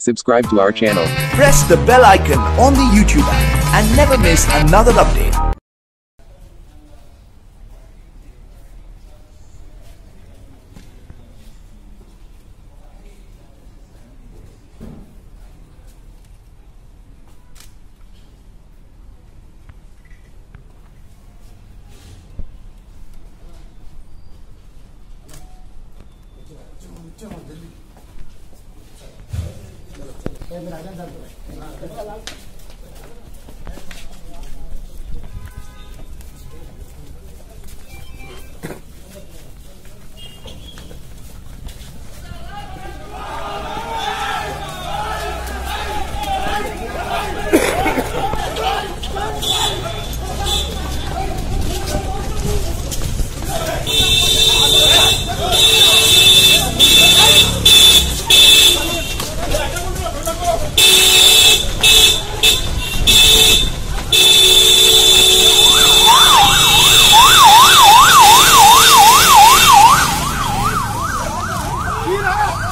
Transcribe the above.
Subscribe to our channel. Press the bell icon on the YouTube app and never miss another update. Gracias. Get out!